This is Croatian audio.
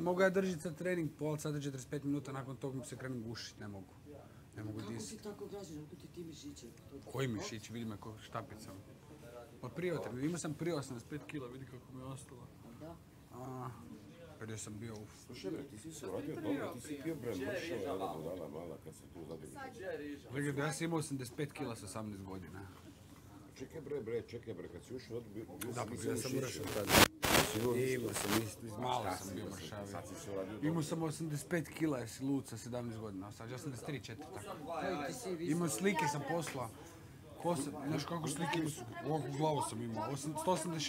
mogu ja držati sad trening pola sata 45 minuta, nakon toga mi se krenem gušit, ne mogu. Ne mogu Kako si disati. tako građan, ako ti ti mišići? To- Koji mišić, vidi me ko štapicam. Pa prije trening, imao sam prije 85 kila, vidi kako mi je ostalo. A Da. A, kad sam bio u... Slušaj bre, ti si se uradio dobro, ti si pio bre mršao, budala mala kad se tu zabilježio. Gledaj, da ja sam imao 85 kila sa 18 godina. Čekaj bre, bre, čekaj bre, kad si ušao, od- bio bio Da, si pa ja sam tada. Sigurno nisi Imao sam, iz malo sam bio dobro. Imao sam 85 kila, jesi lud sa 17 godina, a sad ja sam 3 4 tako. Imao slike sam poslao. Znaš kako slike imao glavu sam imao, osam- 186.